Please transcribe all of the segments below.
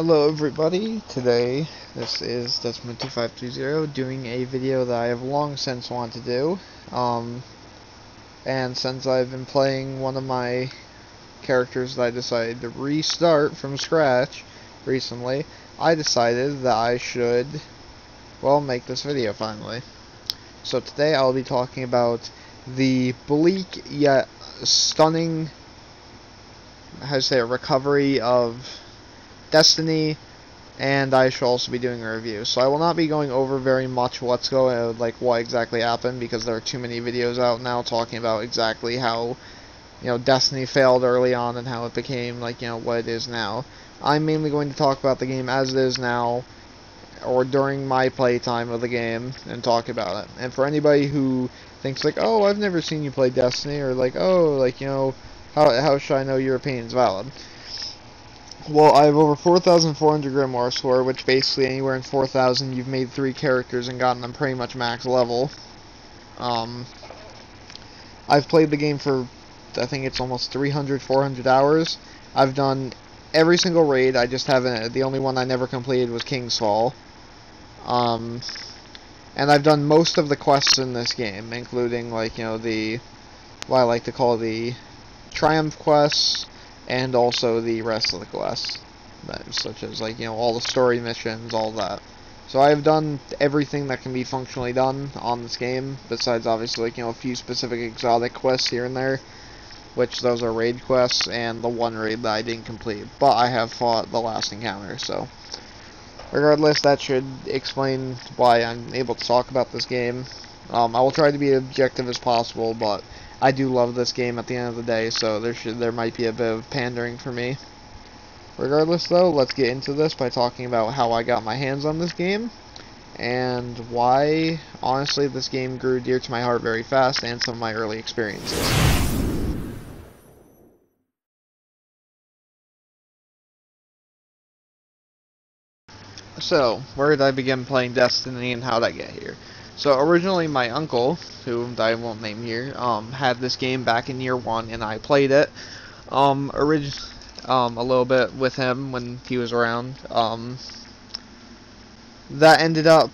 Hello everybody, today this is Desmond2530 doing a video that I have long since wanted to do. Um, and since I've been playing one of my characters that I decided to restart from scratch recently, I decided that I should, well, make this video finally. So today I'll be talking about the bleak yet stunning, how to say it, recovery of Destiny, and I shall also be doing a review. So I will not be going over very much what's going, uh, like what exactly happened, because there are too many videos out now talking about exactly how, you know, Destiny failed early on and how it became like you know what it is now. I'm mainly going to talk about the game as it is now, or during my playtime of the game, and talk about it. And for anybody who thinks like, oh, I've never seen you play Destiny, or like, oh, like you know, how how should I know your opinion's valid? Well, I have over 4,400 Grimoire score, which basically anywhere in 4,000 you've made three characters and gotten them pretty much max level. Um, I've played the game for, I think it's almost 300, 400 hours. I've done every single raid, I just haven't, the only one I never completed was King's Fall. Um, and I've done most of the quests in this game, including, like, you know, the, what I like to call the Triumph quests, and also the rest of the quests, such as like you know all the story missions, all that. So I've done everything that can be functionally done on this game, besides obviously like you know a few specific exotic quests here and there, which those are raid quests and the one raid that I didn't complete. But I have fought the last encounter, so regardless, that should explain why I'm able to talk about this game. Um, I will try to be objective as possible, but I do love this game at the end of the day, so there should there might be a bit of pandering for me. Regardless, though, let's get into this by talking about how I got my hands on this game, and why, honestly, this game grew dear to my heart very fast, and some of my early experiences. So, where did I begin playing Destiny and how did I get here? So originally my uncle, who I won't name here, um, had this game back in year one and I played it um, orig um, a little bit with him when he was around. Um, that ended up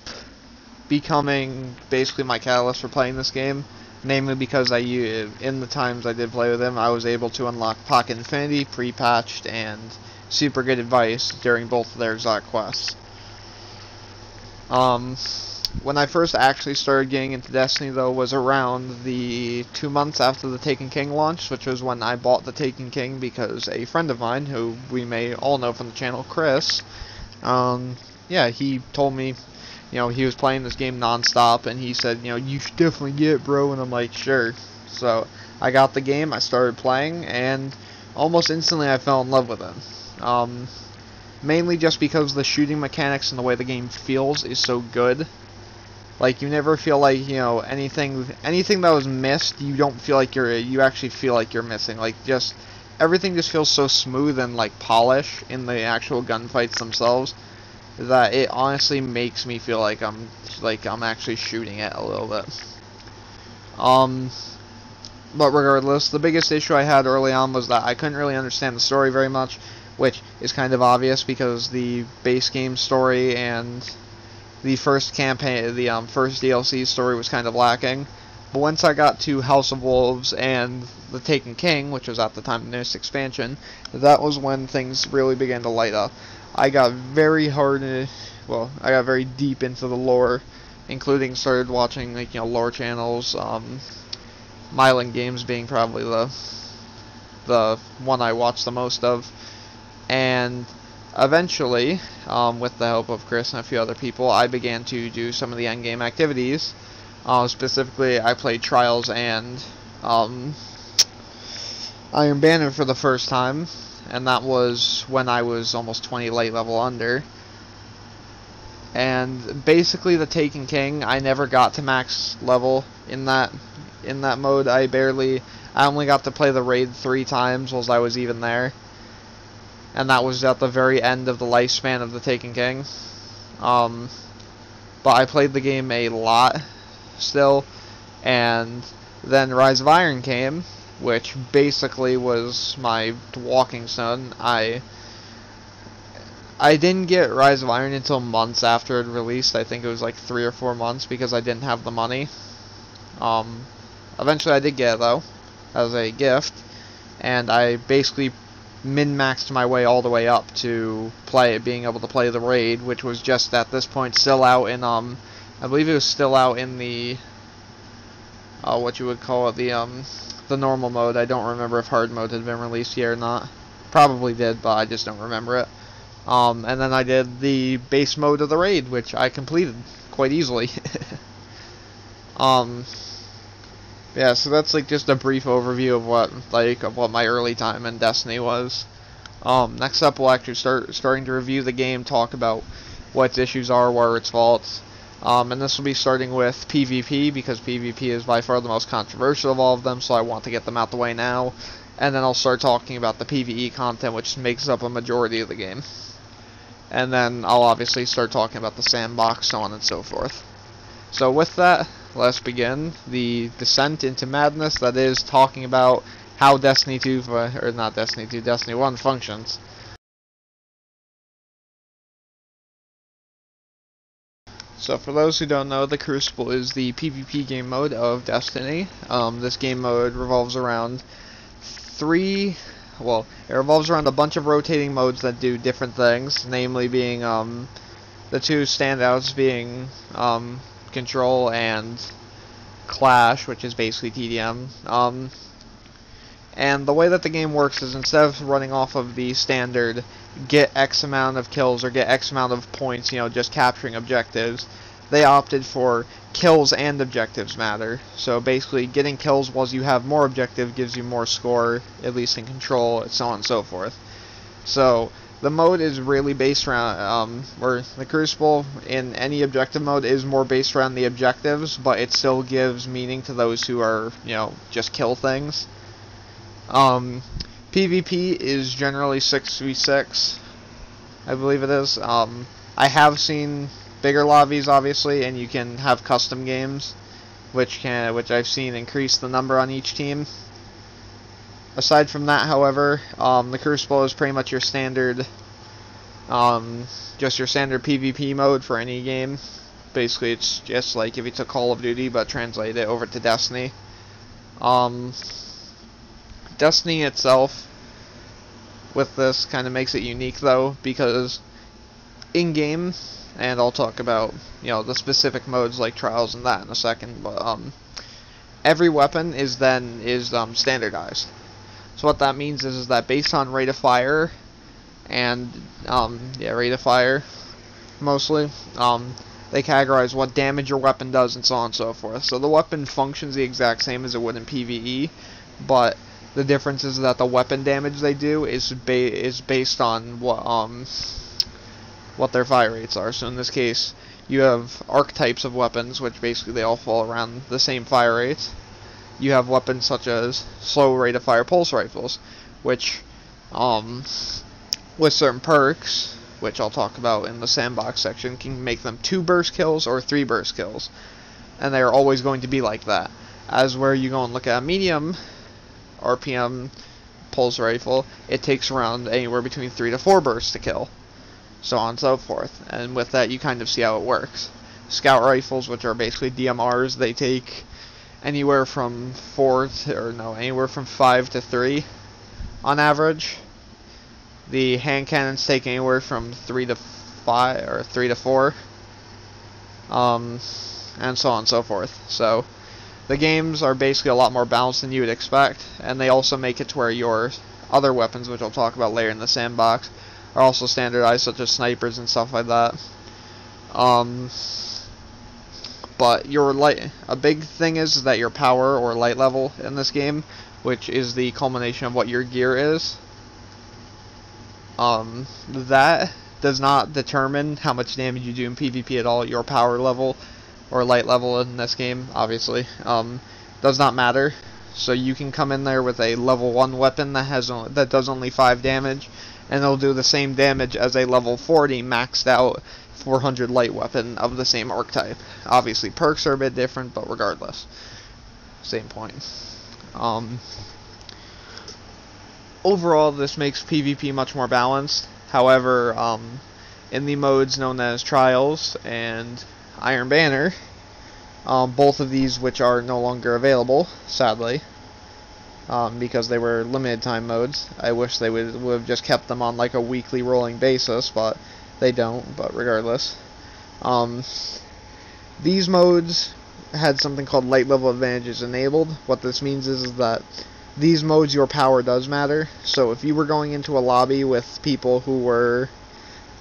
becoming basically my catalyst for playing this game. Namely because I, in the times I did play with him, I was able to unlock Pocket Infinity, pre-patched, and super good advice during both of their exotic quests. Um, when I first actually started getting into Destiny, though, was around the two months after the Taken King launch, which was when I bought the Taken King because a friend of mine, who we may all know from the channel, Chris, um, yeah, he told me, you know, he was playing this game nonstop, and he said, you know, you should definitely get it, bro, and I'm like, sure. So, I got the game, I started playing, and almost instantly I fell in love with it. Um, mainly just because the shooting mechanics and the way the game feels is so good like you never feel like you know anything anything that was missed. You don't feel like you're you actually feel like you're missing. Like just everything just feels so smooth and like polish in the actual gunfights themselves that it honestly makes me feel like I'm like I'm actually shooting it a little bit. Um, but regardless, the biggest issue I had early on was that I couldn't really understand the story very much, which is kind of obvious because the base game story and the first campaign, the um, first DLC story was kind of lacking. But once I got to House of Wolves and The Taken King, which was at the time the newest expansion, that was when things really began to light up. I got very hard, well, I got very deep into the lore, including started watching like you know lore channels. Um, Myelin Games being probably the the one I watched the most of, and Eventually, um, with the help of Chris and a few other people, I began to do some of the endgame activities. Uh, specifically, I played Trials and um, Iron Banner for the first time, and that was when I was almost 20 light level under. And basically, the Taken King, I never got to max level in that in that mode. I barely, I only got to play the raid three times whilst I was even there and that was at the very end of the lifespan of the Taken King. Um, but I played the game a lot still, and then Rise of Iron came, which basically was my walking stone. I I didn't get Rise of Iron until months after it released. I think it was like three or four months because I didn't have the money. Um, eventually I did get it though, as a gift, and I basically min-maxed my way all the way up to play being able to play the raid, which was just at this point still out in um, I believe it was still out in the, uh, what you would call it, the um, the normal mode. I don't remember if hard mode had been released yet or not. Probably did, but I just don't remember it. Um, and then I did the base mode of the raid, which I completed quite easily. um, yeah, so that's like just a brief overview of what like of what my early time in Destiny was. Um, next up, we'll actually start starting to review the game, talk about what its issues are, what are its faults, um, and this will be starting with PvP because PvP is by far the most controversial of all of them, so I want to get them out the way now. And then I'll start talking about the PvE content, which makes up a majority of the game. And then I'll obviously start talking about the sandbox, so on and so forth. So with that, let's begin the descent into madness that is talking about how Destiny 2, or not Destiny 2, Destiny 1 functions. So for those who don't know, the Crucible is the PvP game mode of Destiny. Um, this game mode revolves around three, well, it revolves around a bunch of rotating modes that do different things, namely being um, the two standouts being um, Control and Clash, which is basically TDM. Um, and the way that the game works is instead of running off of the standard get X amount of kills or get X amount of points, you know, just capturing objectives, they opted for kills and objectives matter. So basically, getting kills while you have more objective gives you more score, at least in control, and so on and so forth. So the mode is really based around, um, or the Crucible in any objective mode is more based around the objectives, but it still gives meaning to those who are, you know, just kill things. Um, PvP is generally 6v6, I believe it is. Um, I have seen bigger lobbies, obviously, and you can have custom games, which can, which I've seen increase the number on each team. Aside from that, however, um, the Crucible is pretty much your standard, um, just your standard PvP mode for any game. Basically, it's just like if you took Call of Duty but translated it over to Destiny. Um, Destiny itself, with this, kind of makes it unique though, because in-game, and I'll talk about, you know, the specific modes like Trials and that in a second, but, um, every weapon is then, is, um, standardized. So what that means is, is that based on rate of fire, and, um, yeah, rate of fire, mostly, um, they categorize what damage your weapon does and so on and so forth. So the weapon functions the exact same as it would in PvE, but the difference is that the weapon damage they do is ba is based on what um what their fire rates are. So in this case, you have archetypes of weapons, which basically they all fall around the same fire rates. You have weapons such as slow rate of fire pulse rifles, which um with certain perks, which I'll talk about in the sandbox section, can make them two burst kills or three burst kills. And they are always going to be like that. As where you go and look at a medium RPM pulse rifle, it takes around anywhere between 3 to 4 bursts to kill. So on and so forth. And with that, you kind of see how it works. Scout rifles, which are basically DMRs, they take anywhere from 4 to, or no, anywhere from 5 to 3 on average. The hand cannons take anywhere from 3 to 5, or 3 to 4. Um, and so on and so forth. So, the games are basically a lot more balanced than you would expect, and they also make it to where your other weapons, which I'll talk about later in the sandbox, are also standardized, such as snipers and stuff like that. Um, but your light, a big thing is that your power or light level in this game, which is the culmination of what your gear is, um, that does not determine how much damage you do in PvP at all. Your power level or light level in this game, obviously, um, does not matter. So you can come in there with a level 1 weapon that has that does only 5 damage, and it'll do the same damage as a level 40 maxed out 400 light weapon of the same archetype. Obviously, perks are a bit different, but regardless, same point. Um, overall, this makes PvP much more balanced. However, um, in the modes known as Trials and Iron Banner, um, both of these which are no longer available, sadly, um, because they were limited time modes. I wish they would, would have just kept them on like a weekly rolling basis, but they don't, but regardless. Um, these modes had something called light level advantages enabled. What this means is, is that these modes your power does matter. So if you were going into a lobby with people who were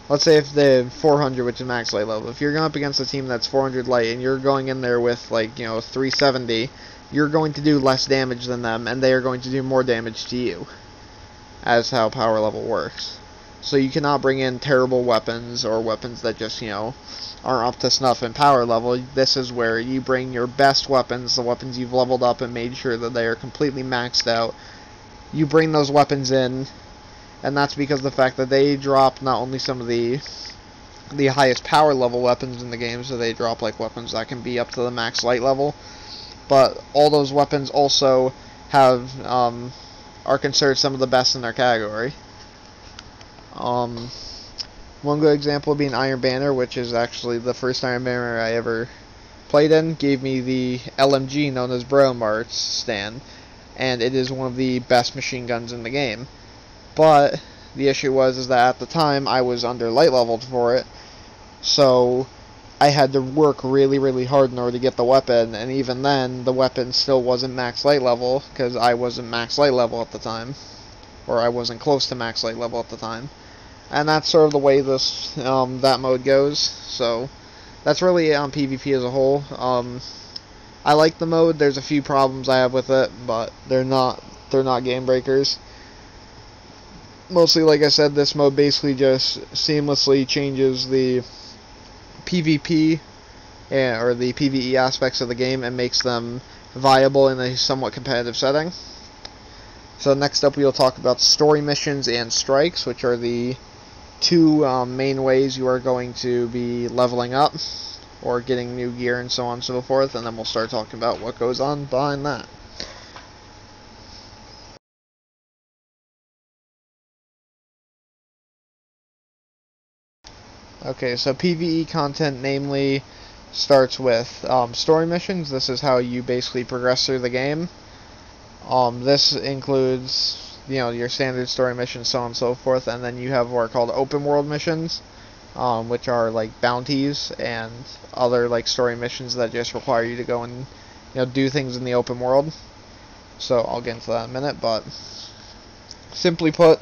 let's say if the 400 which is max light level if you're going up against a team that's 400 light and you're going in there with like you know 370 you're going to do less damage than them and they are going to do more damage to you as how power level works so you cannot bring in terrible weapons or weapons that just you know aren't up to snuff in power level this is where you bring your best weapons the weapons you've leveled up and made sure that they are completely maxed out you bring those weapons in and that's because the fact that they drop not only some of the the highest power level weapons in the game, so they drop like weapons that can be up to the max light level, but all those weapons also have um, are considered some of the best in their category. Um, one good example being Iron Banner, which is actually the first Iron Banner I ever played in, gave me the LMG known as Bretomart's Stand, and it is one of the best machine guns in the game. But the issue was is that at the time I was under light leveled for it, so I had to work really really hard in order to get the weapon, and even then the weapon still wasn't max light level because I wasn't max light level at the time, or I wasn't close to max light level at the time, and that's sort of the way this um, that mode goes. So that's really on PvP as a whole. Um, I like the mode. There's a few problems I have with it, but they're not they're not game breakers mostly, like I said, this mode basically just seamlessly changes the PvP and, or the PvE aspects of the game and makes them viable in a somewhat competitive setting. So next up, we'll talk about story missions and strikes, which are the two um, main ways you are going to be leveling up or getting new gear and so on and so forth, and then we'll start talking about what goes on behind that. Okay, so PvE content namely starts with um, story missions. This is how you basically progress through the game. Um, this includes, you know, your standard story missions, so on and so forth, and then you have what are called open world missions, um, which are like bounties and other like story missions that just require you to go and, you know, do things in the open world. So I'll get into that in a minute, but simply put,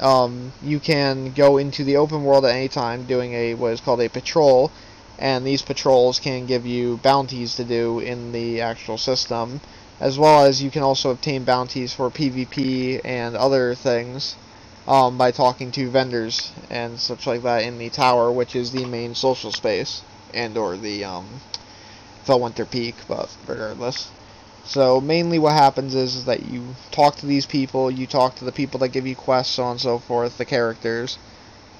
um, you can go into the open world at any time doing a what is called a patrol, and these patrols can give you bounties to do in the actual system, as well as you can also obtain bounties for PvP and other things um, by talking to vendors and such like that in the tower, which is the main social space, and or the um, Felwinter Peak, but regardless. So mainly what happens is, is that you talk to these people, you talk to the people that give you quests, so on and so forth, the characters,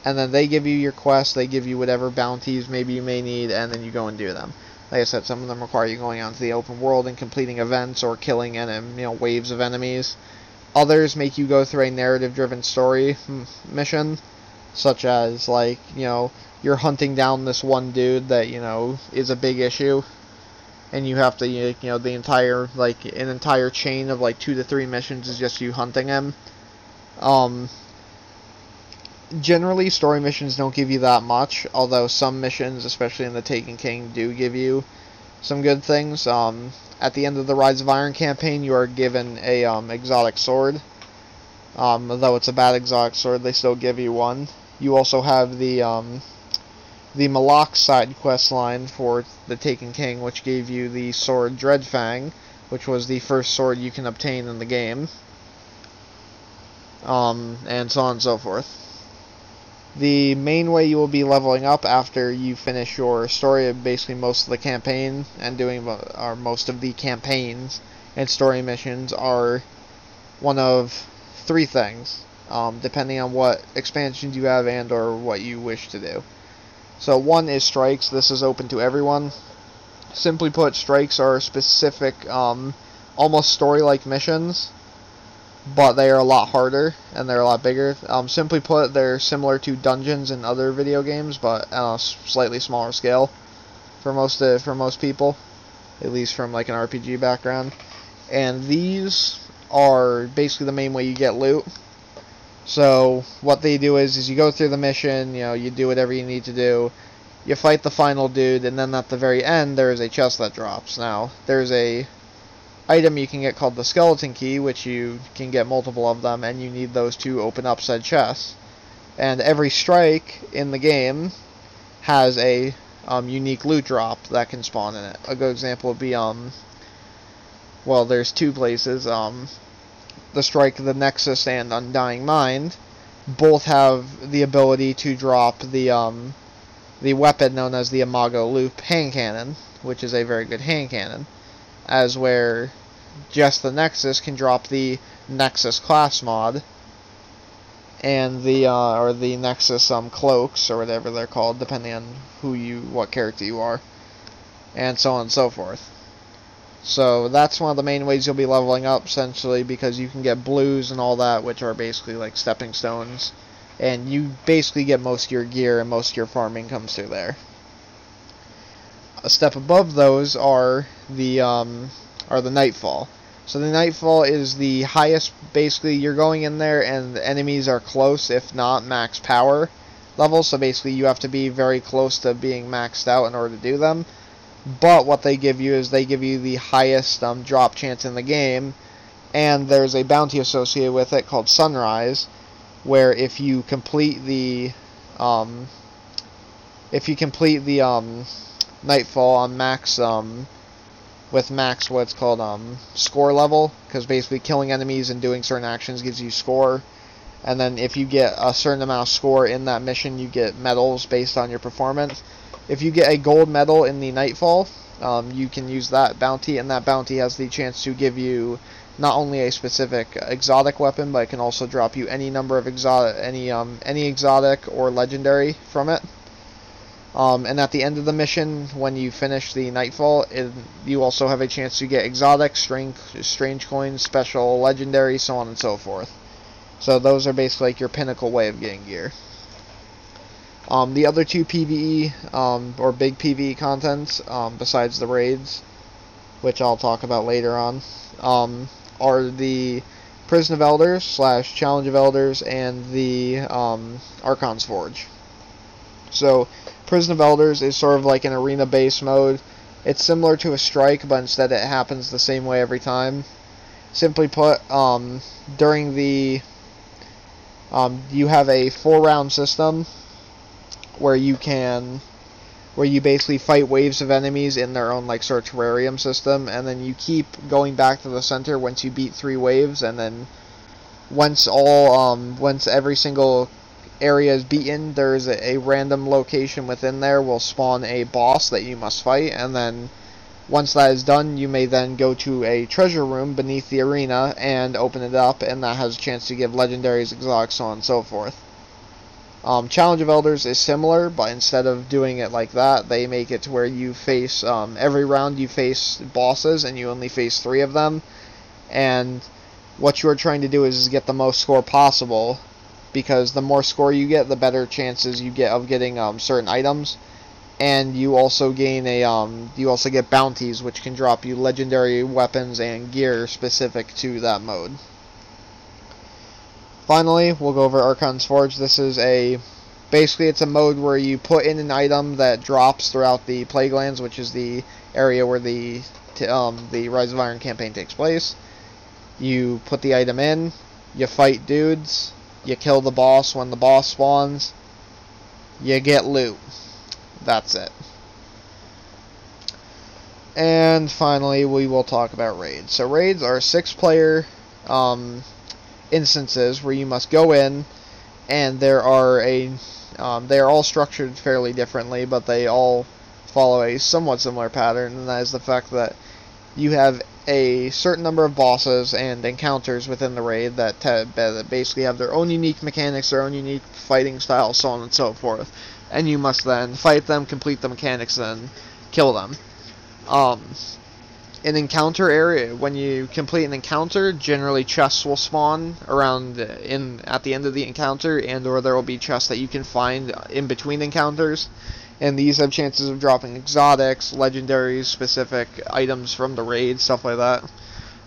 and then they give you your quests, they give you whatever bounties maybe you may need, and then you go and do them. Like I said, some of them require you going out the open world and completing events or killing you know waves of enemies. Others make you go through a narrative-driven story mission, such as like you know you're hunting down this one dude that you know is a big issue and you have to you know the entire like an entire chain of like two to three missions is just you hunting him um generally story missions don't give you that much although some missions especially in the taken king do give you some good things. Um at the end of the rise of iron campaign you are given a um, exotic sword. Um, though it's a bad exotic sword they still give you one. You also have the um, the Malok side quest line for the Taken King, which gave you the sword Dreadfang, which was the first sword you can obtain in the game, um, and so on and so forth. The main way you will be leveling up after you finish your story of basically most of the campaign and doing or most of the campaigns and story missions are one of three things, um, depending on what expansions you have and or what you wish to do. So one is strikes. This is open to everyone. Simply put, strikes are specific, um, almost story-like missions but they are a lot harder and they're a lot bigger. Um, simply put, they're similar to dungeons in other video games, but on a slightly smaller scale for most uh, for most people, at least from like an RPG background. And these are basically the main way you get loot. So what they do is, is you go through the mission, you know, you do whatever you need to do, you fight the final dude, and then at the very end there is a chest that drops. Now there's a item you can get called the skeleton key, which you can get multiple of them, and you need those to open up said chests. And every strike in the game has a um, unique loot drop that can spawn in it. A good example would be, um, well, there's two places, um, the Strike, the Nexus, and Undying Mind. Both have the ability to drop the, um, the weapon known as the Imago Loop hand cannon, which is a very good hand cannon as where just the Nexus can drop the Nexus class mod and the uh, or the Nexus um, cloaks or whatever they're called, depending on who you what character you are, and so on and so forth. So that's one of the main ways you'll be leveling up essentially because you can get blues and all that, which are basically like stepping stones, and you basically get most of your gear and most of your farming comes through there a step above those are the um, are the nightfall. So the nightfall is the highest. Basically, you're going in there and the enemies are close, if not max power level. So basically, you have to be very close to being maxed out in order to do them. But what they give you is they give you the highest um, drop chance in the game, and there's a bounty associated with it called Sunrise, where if you complete the um, if you complete the um, Nightfall on max, um, with max what's called um, score level, because basically killing enemies and doing certain actions gives you score. And then if you get a certain amount of score in that mission, you get medals based on your performance. If you get a gold medal in the Nightfall, um, you can use that bounty, and that bounty has the chance to give you not only a specific exotic weapon, but it can also drop you any number of exotic, any um, any exotic or legendary from it. Um, and at the end of the mission, when you finish the Nightfall, it, you also have a chance to get exotic, strange, strange coins, special, legendary, so on and so forth. So those are basically like your pinnacle way of getting gear. Um, the other two PvE, um, or big PvE contents, um, besides the raids, which I'll talk about later on, um, are the Prison of Elders, slash Challenge of Elders, and the um, Archon's Forge. So, Prison of Elders is sort of like an arena-based mode. It's similar to a strike, but instead it happens the same way every time. Simply put, um, during the... Um, you have a four-round system where you can... Where you basically fight waves of enemies in their own, like, sort of terrarium system, and then you keep going back to the center once you beat three waves, and then once all, um, once every single area is beaten, there's a, a, random location within there will spawn a boss that you must fight, and then once that is done, you may then go to a treasure room beneath the arena and open it up, and that has a chance to give legendaries, exotics, so on and so forth. Um, Challenge of Elders is similar, but instead of doing it like that, they make it to where you face, um, every round you face bosses, and you only face three of them, and what you are trying to do is get the most score possible, because the more score you get, the better chances you get of getting um, certain items. And you also gain a um, you also get bounties, which can drop you legendary weapons and gear specific to that mode. Finally, we'll go over Archon's Forge. This is a basically it's a mode where you put in an item that drops throughout the Plaguelands, which is the area where the um, the Rise of Iron campaign takes place. You put the item in, you fight dudes, you kill the boss when the boss spawns. You get loot. That's it. And finally, we will talk about raids. So raids are six-player um, instances where you must go in, and there are a um, they are all structured fairly differently, but they all follow a somewhat similar pattern, and that is the fact that you have a certain number of bosses and encounters within the raid that, that basically have their own unique mechanics, their own unique fighting style, so on and so forth. And you must then fight them, complete the mechanics, and kill them. Um, an encounter area when you complete an encounter generally chests will spawn around in at the end of the encounter and or there will be chests that you can find in between encounters and these have chances of dropping exotics legendaries specific items from the raid stuff like that.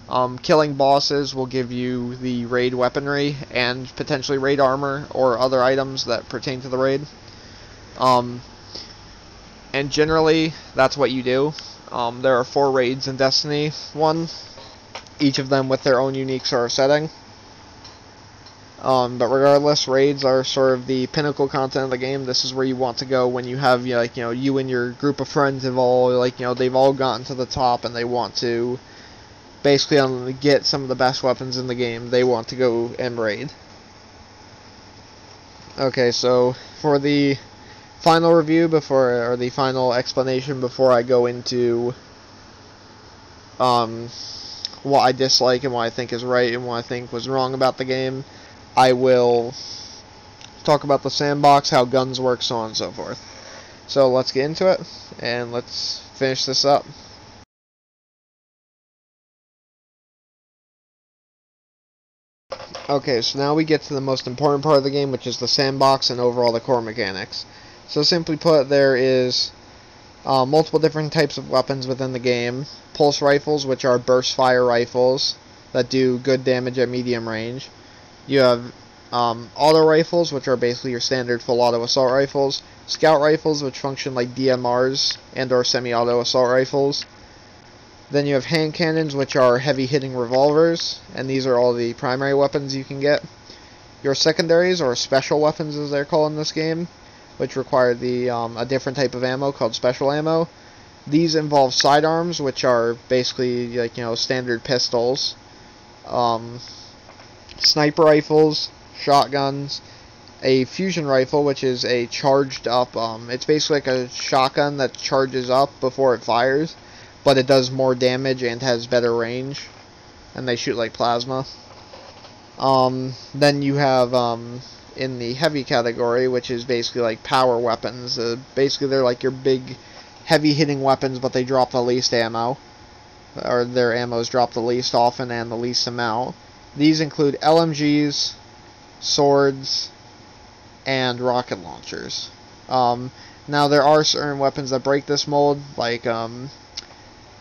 Um, killing bosses will give you the raid weaponry and potentially raid armor or other items that pertain to the raid. Um, and generally that's what you do. Um, there are four raids in Destiny. 1, each of them with their own unique sort of setting. Um, but regardless, raids are sort of the pinnacle content of the game. This is where you want to go when you have you know, like you know you and your group of friends have all like you know they've all gotten to the top and they want to basically get some of the best weapons in the game. They want to go and raid. Okay, so for the final review before, or the final explanation before I go into um, what I dislike and what I think is right and what I think was wrong about the game. I will talk about the sandbox, how guns work, so on and so forth. So let's get into it, and let's finish this up. Okay, so now we get to the most important part of the game, which is the sandbox and overall the core mechanics. So simply put, there is uh, multiple different types of weapons within the game. Pulse rifles, which are burst fire rifles that do good damage at medium range. You have um, auto rifles, which are basically your standard full auto assault rifles. Scout rifles, which function like DMRs and or semi-auto assault rifles. Then you have hand cannons, which are heavy hitting revolvers, and these are all the primary weapons you can get. Your secondaries, or special weapons as they're called in this game, which require the um, a different type of ammo called special ammo. These involve sidearms, which are basically like you know standard pistols, um, sniper rifles, shotguns, a fusion rifle, which is a charged up. Um, it's basically like a shotgun that charges up before it fires, but it does more damage and has better range, and they shoot like plasma. Um, then you have um, in the heavy category, which is basically like power weapons. Uh, basically, they're like your big, heavy hitting weapons, but they drop the least ammo, or their ammos drop the least often and the least amount. These include LMGs, swords, and rocket launchers. Um, now, there are certain weapons that break this mold, like um,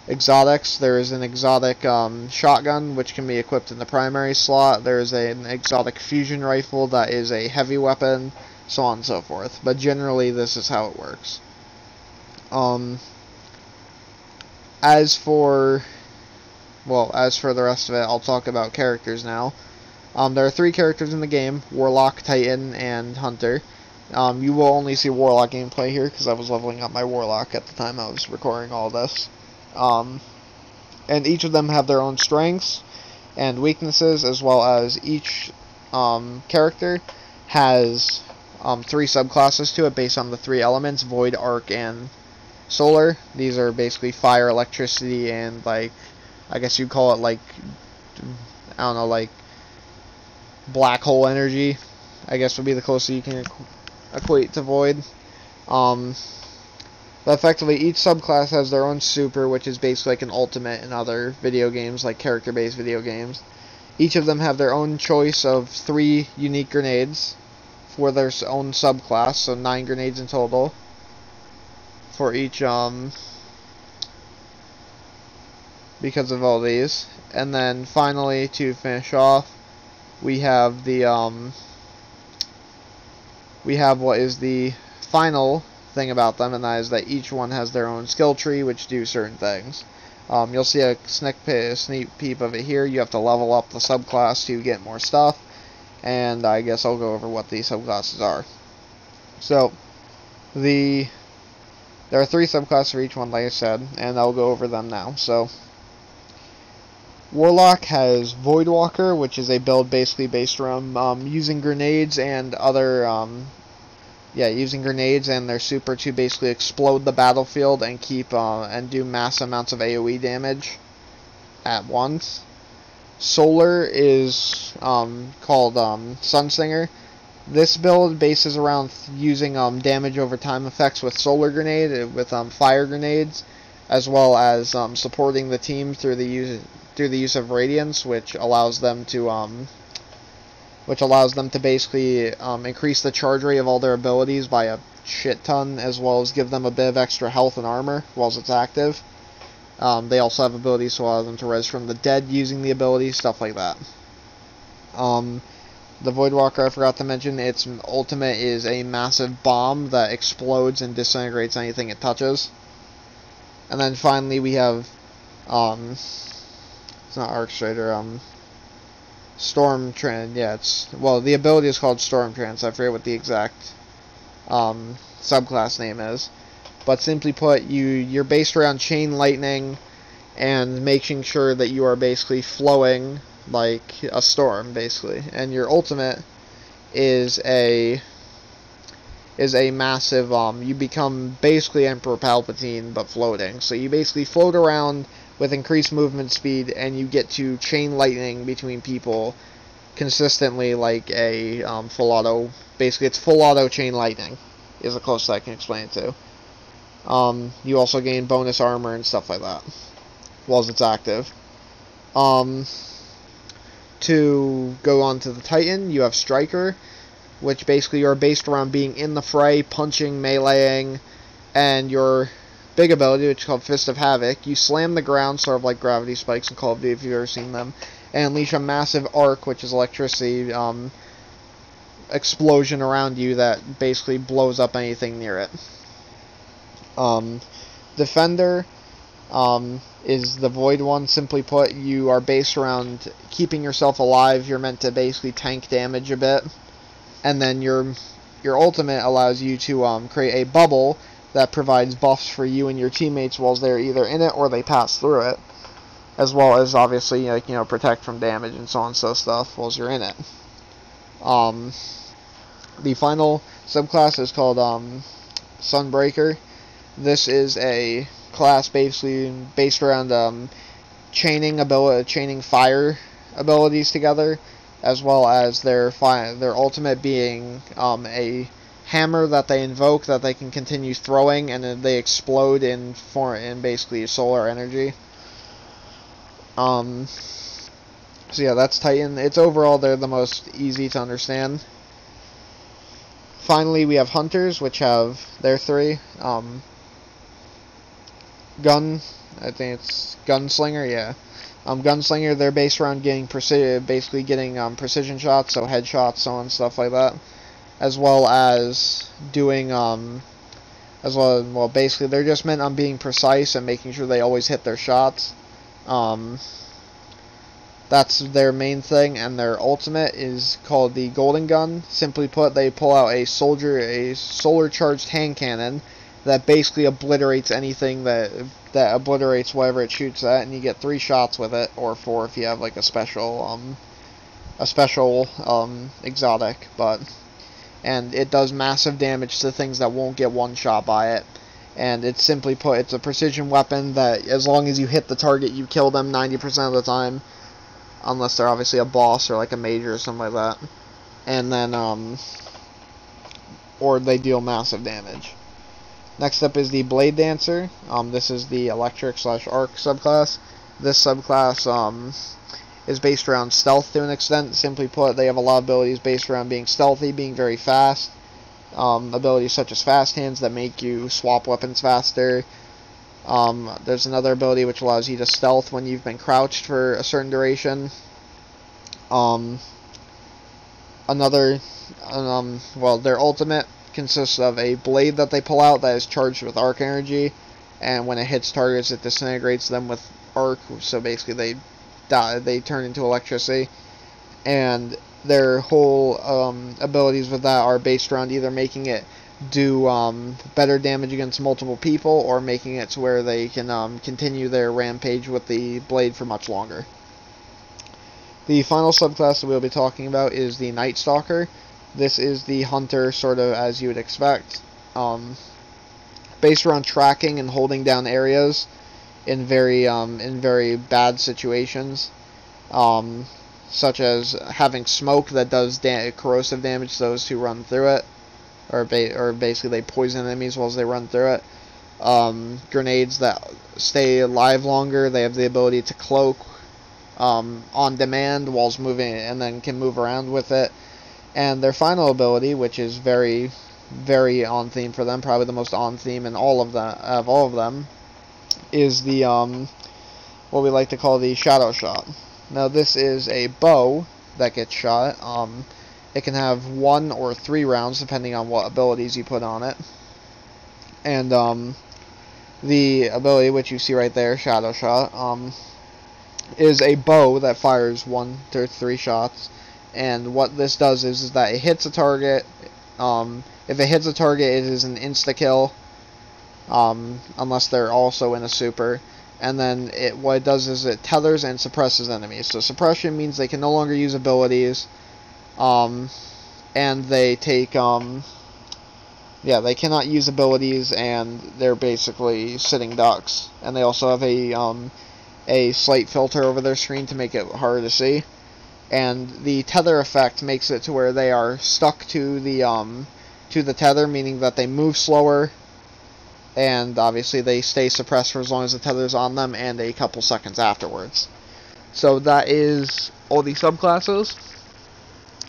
exotics. There is an exotic um, shotgun which can be equipped in the primary slot. There is an exotic fusion rifle that is a heavy weapon, so on and so forth. But generally, this is how it works. Um, as for, well, as for the rest of it, I'll talk about characters now. Um, there are three characters in the game, Warlock, Titan, and Hunter. Um, you will only see Warlock gameplay here because I was leveling up my Warlock at the time I was recording all this. Um, and each of them have their own strengths and weaknesses, as well as each um, character has um, three subclasses to it based on the three elements void, arc, and solar. These are basically fire, electricity, and like I guess you'd call it like I don't know, like black hole energy. I guess would be the closest you can equate to void. Um, but effectively, each subclass has their own super, which is basically like an ultimate in other video games, like character-based video games. Each of them have their own choice of three unique grenades for their own subclass, so nine grenades in total for each, um, because of all these. And then finally, to finish off, we have the, um, we have what is the final thing about them, and that is that each one has their own skill tree, which do certain things. Um, you'll see a sneak, a sneak peep of it here. You have to level up the subclass to get more stuff, and I guess I'll go over what these subclasses are. So, the there are three subclasses for each one, like I said, and I'll go over them now. So, Warlock has Voidwalker, which is a build basically based around um, using grenades and other um, yeah, using grenades and their super to basically explode the battlefield and keep uh, and do mass amounts of AOE damage at once. Solar is um, called um, Sunsinger. This build bases around using um, damage over time effects with solar grenade, uh, with um, fire grenades, as well as um, supporting the team through the use through the use of radiance, which allows them to um, which allows them to basically um, increase the charge rate of all their abilities by a shit ton, as well as give them a bit of extra health and armor whilst it's active. Um, they also have abilities to allow them to res from the dead using the ability, stuff like that. Um, the Voidwalker, I forgot to mention, its ultimate is a massive bomb that explodes and disintegrates anything it touches. And then finally we have, um, it's not Arc Strider, um, Storm Trance, yeah, it's, well, the ability is called Storm Trance, I forget what the exact, um, subclass name is. But simply put, you, you're based around Chain Lightning and making sure that you are basically flowing like a storm, basically. And your ultimate is a is a massive um you become basically Emperor Palpatine but floating. So you basically float around with increased movement speed and you get to chain lightning between people consistently like a um, full auto basically it's full auto chain lightning is the closest I can explain it to. Um, you also gain bonus armor and stuff like that whilst it's active. Um, to go on to the Titan, you have Striker, which basically are based around being in the fray, punching, meleeing, and your big ability, which is called Fist of Havoc, you slam the ground, sort of like gravity spikes in Call of Duty if you've ever seen them, and unleash a massive arc, which is electricity, um, explosion around you that basically blows up anything near it. Um, Defender, um, is the Void one. Simply put, you are based around keeping yourself alive. You're meant to basically tank damage a bit, and then your your ultimate allows you to um, create a bubble that provides buffs for you and your teammates while they're either in it or they pass through it, as well as obviously like you know protect from damage and so on and so stuff while you're in it. Um, the final subclass is called um, Sunbreaker. This is a class basically based around um, chaining ability, chaining fire abilities together, as well as their their ultimate being um, a hammer that they invoke that they can continue throwing, and they explode in for in basically solar energy. Um, so yeah, that's Titan. It's overall they're the most easy to understand. Finally, we have Hunters, which have their three. Um, gun. I think it's gunslinger. Yeah, um, gunslinger. They're based around getting precision, basically getting um, precision shots, so headshots, so on stuff like that, as well as doing um, as well. as, Well, basically, they're just meant on being precise and making sure they always hit their shots. Um, that's their main thing, and their ultimate is called the Golden Gun. Simply put, they pull out a soldier, a solar charged hand cannon that basically obliterates anything that that obliterates whatever it shoots at, and you get three shots with it, or four if you have like a special um a special um exotic, but and it does massive damage to things that won't get one shot by it. And it's simply put, it's a precision weapon that as long as you hit the target, you kill them 90% of the time, unless they're obviously a boss or like a major or something like that. And then, um, or they deal massive damage. Next up is the Blade Dancer. Um, this is the electric slash arc subclass. This subclass um, is based around stealth to an extent. Simply put, they have a lot of abilities based around being stealthy, being very fast. Um, abilities such as fast hands that make you swap weapons faster. Um, there's another ability which allows you to stealth when you've been crouched for a certain duration. Um, another, um, well, their ultimate consists of a blade that they pull out that is charged with arc energy, and when it hits targets, it disintegrates them with arc. So basically, they die, they turn into electricity, and their whole um, abilities with that are based around either making it do um, better damage against multiple people or making it to where they can um, continue their rampage with the blade for much longer. The final subclass that we'll be talking about is the Night Stalker. This is the hunter, sort of as you would expect. Um, based around tracking and holding down areas in very um, in very bad situations, um, such as having smoke that does da corrosive damage to those who run through it, or ba or basically they poison enemies while they run through it. um, grenades that stay alive longer. They have the ability to cloak um, on demand while moving, and then can move around with it. And their final ability, which is very, very on theme for them, probably the most on theme in all of them, of all of them, is the um, what we like to call the shadow shot. Now this is a bow that gets shot. Um, it can have one or three rounds depending on what abilities you put on it. And um, the ability which you see right there, shadow shot, um, is a bow that fires one to three shots. And what this does is, is that it hits a target. Um, if it hits a target, it is an insta kill. Um, unless they're also in a super and then it what it does is it tethers and suppresses enemies. So suppression means they can no longer use abilities, um, and they take um, yeah they cannot use abilities and they're basically sitting ducks. And they also have a um, a slight filter over their screen to make it harder to see. And the tether effect makes it to where they are stuck to the um, to the tether, meaning that they move slower and obviously they stay suppressed for as long as the tether's on them and a couple seconds afterwards. So that is all the subclasses.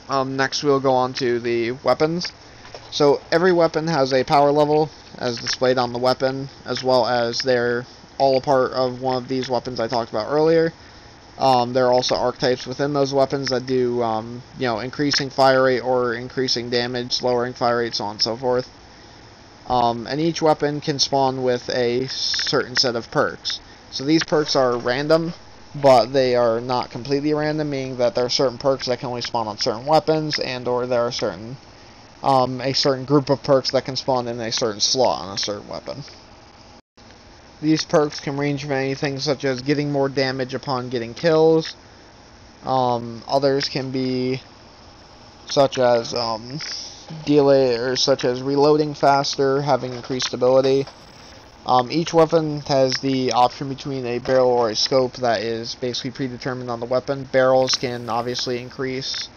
Um, next we'll go on to the weapons. So every weapon has a power level as displayed on the weapon as well as they're all a part of one of these weapons I talked about earlier. Um, there are also archetypes within those weapons that do, um, you know, increasing fire rate or increasing damage, lowering fire rate, so on and so forth. Um, and each weapon can spawn with a certain set of perks. So these perks are random, but they are not completely random, meaning that there are certain perks that can only spawn on certain weapons, and or there are certain um, a certain group of perks that can spawn in a certain slot on a certain weapon. These perks can range from anything such as getting more damage upon getting kills. Um, others can be such as delay such as reloading faster, having increased stability. Um, each weapon has the option between a barrel or a scope that is basically predetermined on the weapon. Barrels can obviously increase,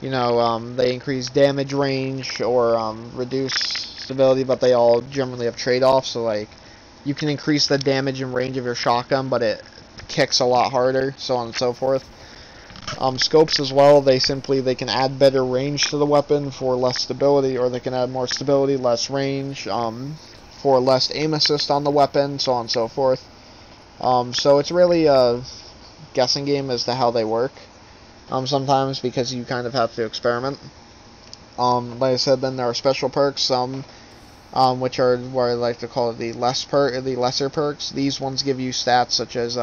you know, um, they increase damage range or um, reduce stability, but they all generally have trade-offs. So, like, you can increase the damage and range of your shotgun, but it kicks a lot harder, so on and so forth. Um, scopes as well, they simply they can add better range to the weapon for less stability, or they can add more stability, less range, um, for less aim assist on the weapon, so on and so forth. Um, so it's really a guessing game as to how they work. Um, sometimes because you kind of have to experiment. Um, like I said, then there are special perks, some um, which are what I like to call the less per the lesser perks. These ones give you stats such as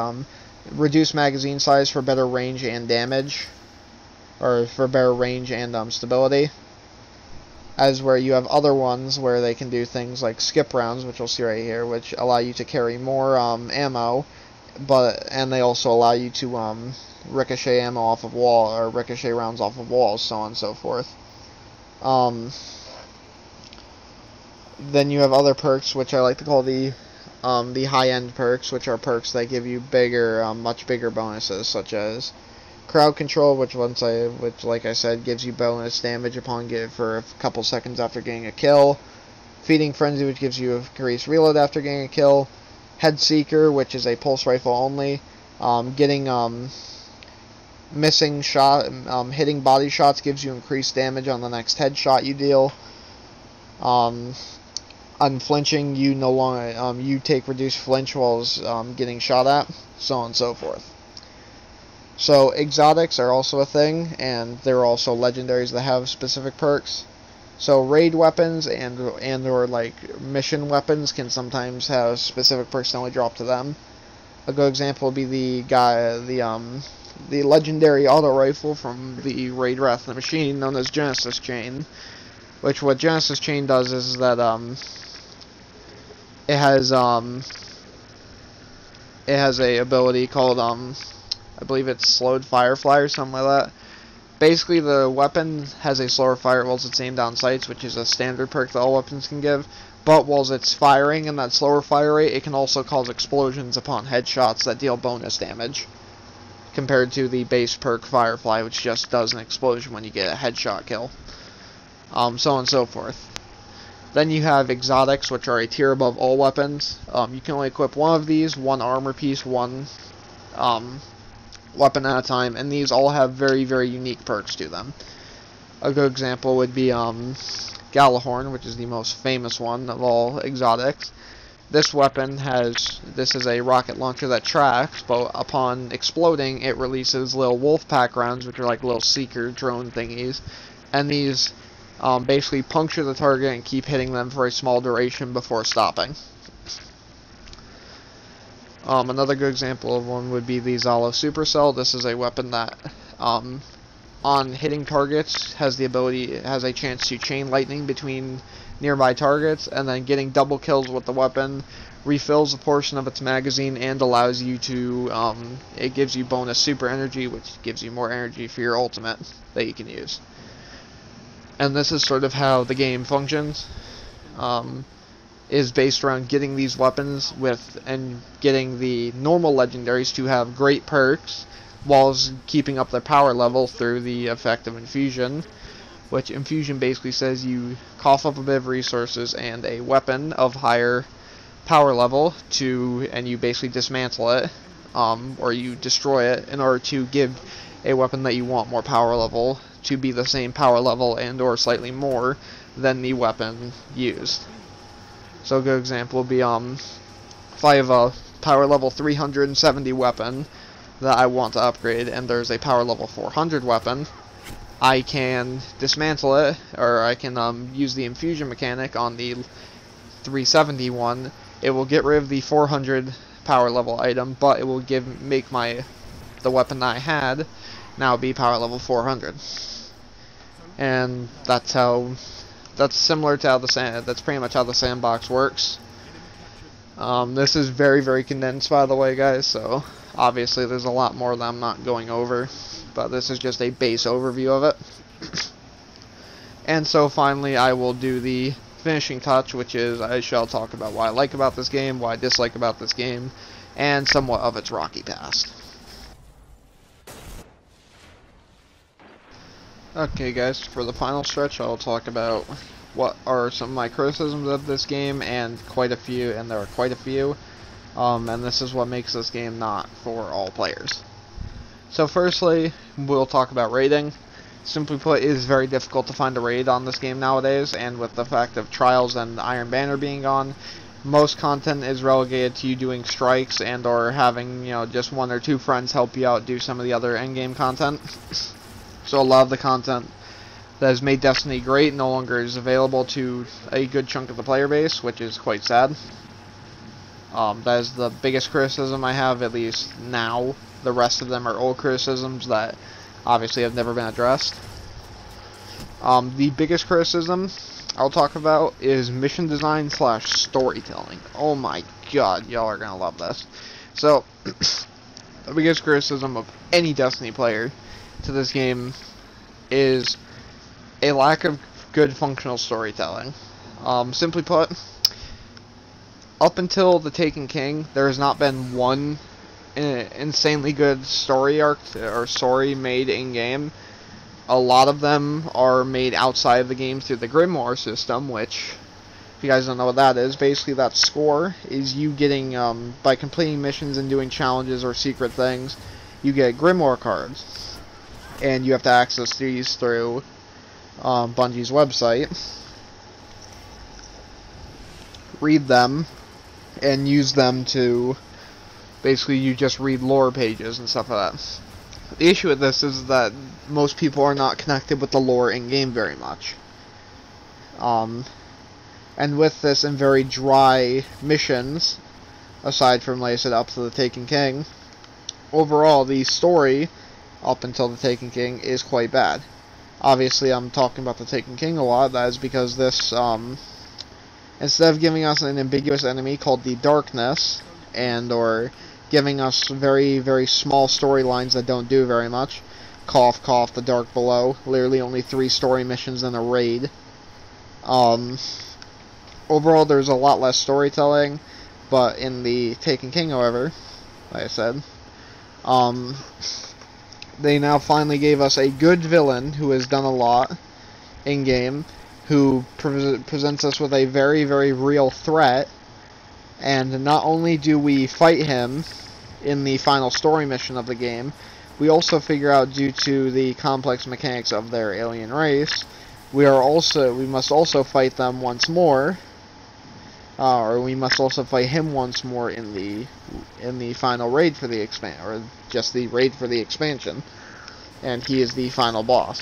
reduce magazine size for better range and damage, or for better range and um, stability. As where you have other ones where they can do things like skip rounds, which we'll see right here, which allow you to carry more um, ammo, but and they also allow you to um, ricochet ammo off of wall or ricochet rounds off of walls, so on and so forth. Um, then you have other perks, which I like to call the um, the high-end perks, which are perks that give you bigger, um, much bigger bonuses, such as crowd control, which once I, which like I said, gives you bonus damage upon get for a couple seconds after getting a kill. Feeding frenzy, which gives you increased reload after getting a kill. Head seeker, which is a pulse rifle only. Um, getting um, missing shot, um, hitting body shots gives you increased damage on the next headshot you deal. Unflinching, you no longer um, you take reduced flinch while um, getting shot at, so on and so forth. So exotics are also a thing, and there are also legendaries that have specific perks. So raid weapons and and or like mission weapons can sometimes have specific perks that only drop to them. A good example would be the guy, the um, the legendary auto rifle from the Raid Wrath of the Machine, known as Genesis Chain. Which what Genesis Chain does is that um, it has um it has a ability called um I believe it's slowed firefly or something like that. Basically the weapon has a slower fire while it's aimed down sights, which is a standard perk that all weapons can give. But while it's firing in that slower fire rate, it can also cause explosions upon headshots that deal bonus damage. Compared to the base perk Firefly, which just does an explosion when you get a headshot kill. Um, so on and so forth. Then you have exotics, which are a tier above all weapons. Um, you can only equip one of these, one armor piece, one um, weapon at a time, and these all have very, very unique perks to them. A good example would be um, Gjallarhorn, which is the most famous one of all exotics. This weapon has, this is a rocket launcher that tracks, but upon exploding, it releases little wolf pack rounds, which are like little seeker drone thingies. And these um, basically puncture the target and keep hitting them for a small duration before stopping. Um, another good example of one would be the Zhalo Supercell. This is a weapon that, um, on hitting targets, has the ability, has a chance to chain lightning between nearby targets, and then getting double kills with the weapon refills a portion of its magazine and allows you to, um, it gives you bonus super energy, which gives you more energy for your ultimate that you can use and this is sort of how the game functions. Um, is based around getting these weapons with and getting the normal legendaries to have great perks while keeping up their power level through the effect of infusion which infusion basically says you cough up a bit of resources and a weapon of higher power level to and you basically dismantle it um, or you destroy it in order to give a weapon that you want more power level to be the same power level and or slightly more than the weapon used. So a good example would be um, if I have a power level 370 weapon that I want to upgrade and there's a power level 400 weapon, I can dismantle it or I can um, use the infusion mechanic on the 371. It will get rid of the 400 power level item, but it will give make my the weapon I had now be power level 400 and that's how that's similar to how the sand that's pretty much how the sandbox works. Um, this is very very condensed by the way guys so obviously there's a lot more that I'm not going over but this is just a base overview of it. And so finally I will do the finishing touch which is I shall talk about what I like about this game what I dislike about this game and somewhat of its rocky past Okay guys, for the final stretch I'll talk about what are some of my criticisms of this game and quite a few, and there are quite a few, um, and this is what makes this game not for all players. So firstly, we'll talk about raiding. Simply put, it is very difficult to find a raid on this game nowadays, and with the fact of Trials and Iron Banner being gone, most content is relegated to you doing strikes and or having, you know, just one or two friends help you out do some of the other endgame content. So a lot of the content that has made Destiny great no longer is available to a good chunk of the player base, which is quite sad. Um, that is the biggest criticism I have, at least now. The rest of them are old criticisms that obviously have never been addressed. Um, the biggest criticism I'll talk about is mission design slash storytelling. Oh my god, y'all are gonna love this. So, the biggest criticism of any Destiny player to this game is a lack of good functional storytelling. Um, simply put, up until The Taken King, there has not been one insanely good story arc or story made in game. A lot of them are made outside of the game through the Grimoire system, which, if you guys don't know what that is, basically that score is you getting, um, by completing missions and doing challenges or secret things, you get Grimoire cards and you have to access these through um, Bungie's website. Read them and use them to basically you just read lore pages and stuff like that. The issue with this is that most people are not connected with the lore in game very much. Um, and with this and very dry missions, aside from like I said up to the Taken King, overall the story up until the Taken King is quite bad. Obviously, I'm talking about the Taken King a lot. That is because this, um, instead of giving us an ambiguous enemy called the Darkness, and or giving us very, very small storylines that don't do very much, cough, cough, the Dark Below, literally only three story missions and a raid. Um, overall, there's a lot less storytelling, but in the Taken King, however, like I said, um, they now finally gave us a good villain who has done a lot in game, who pre presents us with a very, very real threat. And not only do we fight him in the final story mission of the game, we also figure out due to the complex mechanics of their alien race, we are also we must also fight them once more. Uh, or we must also fight him once more in the in the final raid for the expand or just the raid for the expansion. And he is the final boss.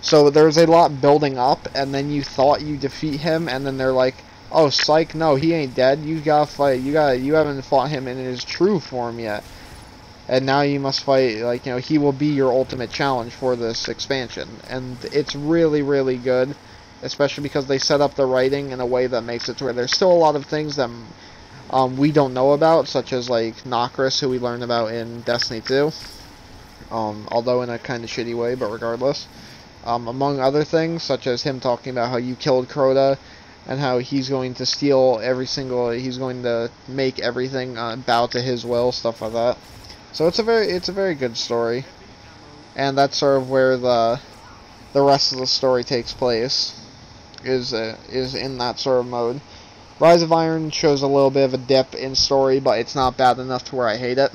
So there's a lot building up, and then you thought you defeat him, and then they're like, "Oh, psych! No, he ain't dead. You gotta fight. You got. You haven't fought him in his true form yet, and now you must fight. Like you know, he will be your ultimate challenge for this expansion, and it's really, really good, especially because they set up the writing in a way that makes it to where there's still a lot of things that um, we don't know about, such as like Nokris, who we learned about in Destiny 2, um, although in a kind of shitty way, but regardless. Um, among other things, such as him talking about how you killed Crota and how he's going to steal every single, he's going to make everything uh, bow to his will, stuff like that. So it's a very, it's a very good story, and that's sort of where the the rest of the story takes place, is uh, is in that sort of mode. Rise of Iron shows a little bit of a dip in story, but it's not bad enough to where I hate it.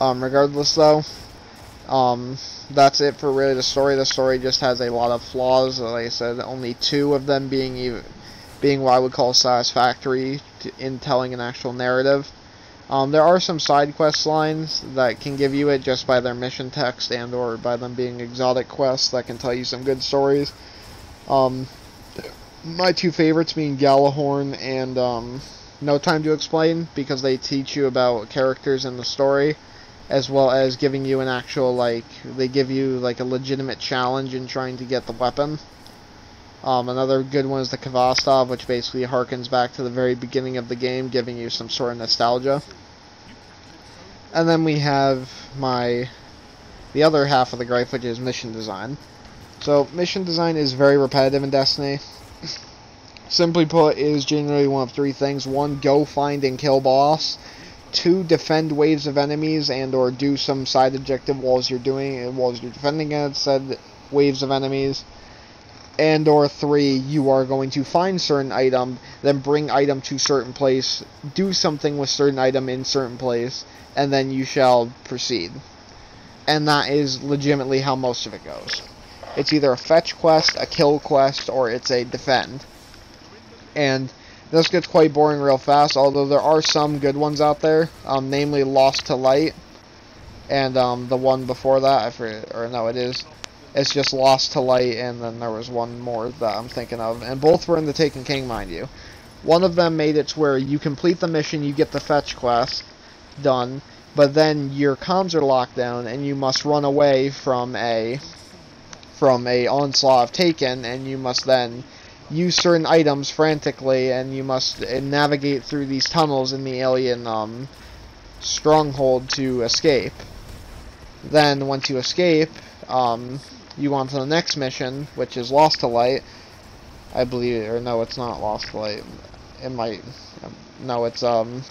Um, regardless, though, um, that's it for really the story. The story just has a lot of flaws. Like I said, only two of them being even, being what I would call satisfactory to, in telling an actual narrative. Um, there are some side quest lines that can give you it just by their mission text and or by them being exotic quests that can tell you some good stories. Um, my two favorites being Gjallarhorn and um, No Time to Explain because they teach you about characters in the story as well as giving you an actual like they give you like a legitimate challenge in trying to get the weapon. Um, another good one is the Khvostov, which basically harkens back to the very beginning of the game, giving you some sort of nostalgia. And then we have my the other half of the gripe, which is mission design. So mission design is very repetitive in Destiny. Simply put, is generally one of three things: one, go find and kill boss. Two, defend waves of enemies and or do some side objective whilst you're doing whilst you're defending against said waves of enemies. And or three you are going to find certain item then bring item to certain place do something with certain item in certain place and then you shall proceed. And that is legitimately how most of it goes it's either a fetch quest a kill quest or it's a defend and this gets quite boring real fast, although there are some good ones out there, um, namely Lost to Light, and um, the one before that, I forget, or no, it is, it's just Lost to Light, and then there was one more that I'm thinking of, and both were in the Taken King, mind you. One of them made it to where you complete the mission, you get the fetch quest done, but then your comms are locked down, and you must run away from a from a onslaught of Taken, and you must then use certain items frantically, and you must navigate through these tunnels in the alien um, stronghold to escape. Then, once you escape, um, you on to the next mission, which is Lost to Light. I believe, or no, it's not Lost to Light. It might, no, it's um,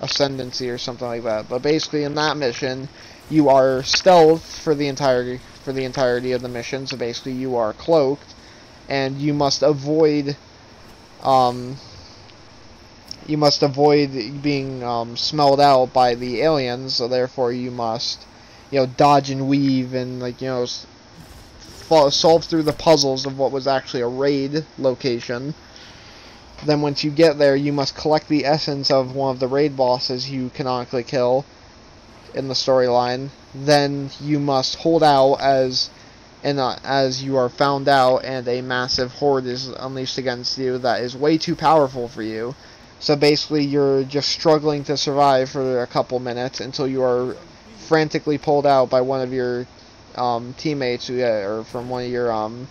Ascendancy or something like that. But basically, in that mission, you are stealth for the entire for the entirety of the mission. So basically, you are cloaked and you must avoid um, you must avoid being um, smelled out by the aliens so therefore you must you know dodge and weave and like you know solve through the puzzles of what was actually a raid location then once you get there you must collect the essence of one of the raid bosses you canonically kill in the storyline then you must hold out as and uh, as you are found out and a massive horde is unleashed against you that is way too powerful for you. So basically you're just struggling to survive for a couple minutes until you are frantically pulled out by one of your um, teammates uh, or from one of your, um,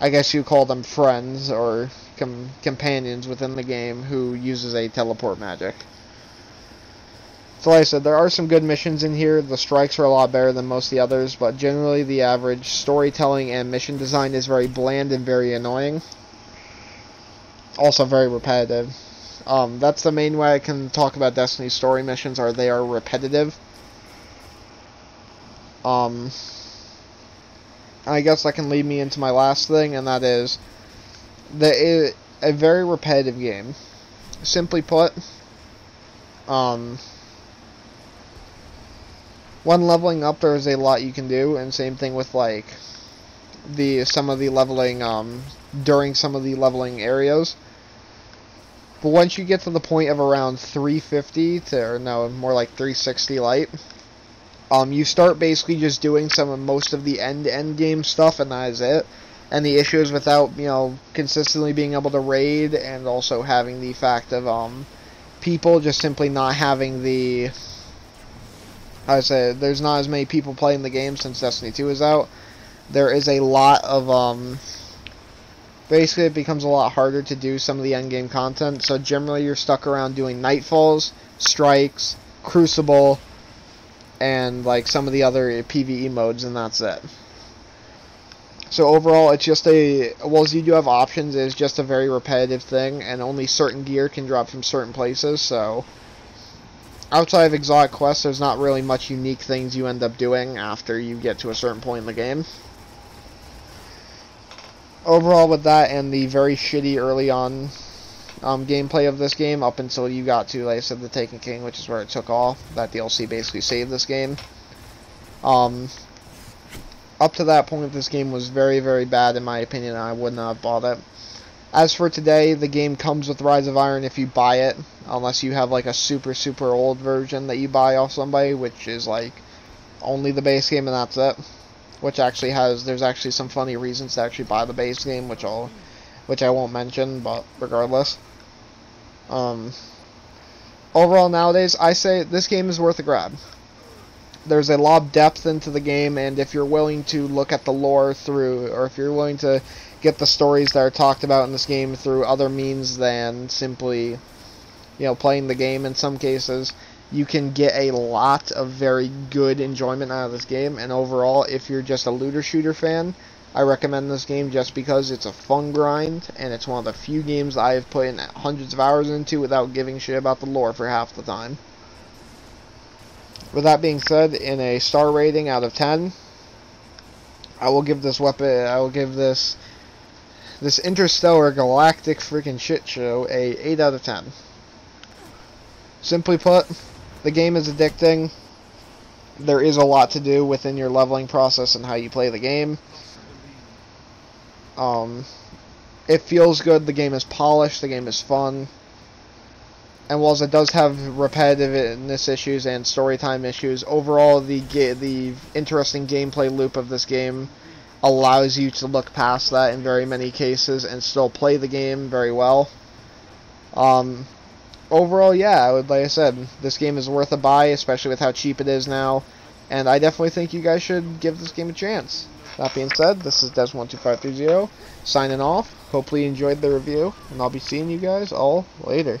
I guess you call them friends or com companions within the game who uses a teleport magic. So like I said, there are some good missions in here. The strikes are a lot better than most of the others, but generally the average storytelling and mission design is very bland and very annoying. Also very repetitive. Um, that's the main way I can talk about Destiny's story missions, are they are repetitive. Um, I guess that can lead me into my last thing, and that is the a very repetitive game. Simply put, um, when leveling up, there is a lot you can do, and same thing with like the some of the leveling um, during some of the leveling areas. But once you get to the point of around 350 to or no more like 360 light, um, you start basically just doing some of most of the end end game stuff, and that is it. And the issue is without you know consistently being able to raid, and also having the fact of um, people just simply not having the I said there's not as many people playing the game since Destiny 2 is out. There is a lot of um basically it becomes a lot harder to do some of the end game content. So generally you're stuck around doing nightfalls, strikes, crucible, and like some of the other PvE modes and that's it. So overall, it's just a well, as you do have options, it's just a very repetitive thing, and only certain gear can drop from certain places. So outside of exotic quests, there's not really much unique things you end up doing after you get to a certain point in the game. Overall, with that and the very shitty early on um, gameplay of this game, up until you got to, like I said, the Taken King, which is where it took off, that DLC basically saved this game. Um, up to that point, this game was very, very bad in my opinion, I would not have bought it. As for today, the game comes with Rise of Iron if you buy it, unless you have like a super, super old version that you buy off somebody, which is like only the base game and that's it. Which actually has, there's actually some funny reasons to actually buy the base game, which I'll, which I won't mention, but regardless. Um, overall nowadays, I say this game is worth a grab. There's a lot of depth into the game, and if you're willing to look at the lore through, or if you're willing to get the stories that are talked about in this game through other means than simply, you know, playing the game in some cases, you can get a lot of very good enjoyment out of this game. And overall, if you're just a looter shooter fan, I recommend this game just because it's a fun grind, and it's one of the few games I have put in hundreds of hours into without giving shit about the lore for half the time. With that being said, in a star rating out of 10, I will give this weapon, I will give this this interstellar galactic freaking shit show a 8 out of 10. Simply put, the game is addicting. There is a lot to do within your leveling process and how you play the game. Um, it feels good. The game is polished. The game is fun. And whilst it does have repetitiveness issues and story time issues, overall the the interesting gameplay loop of this game allows you to look past that in very many cases and still play the game very well. Um, overall, yeah, I would like I said, this game is worth a buy, especially with how cheap it is now, and I definitely think you guys should give this game a chance. That being said, this is Des12530 signing off. Hopefully you enjoyed the review, and I'll be seeing you guys all later.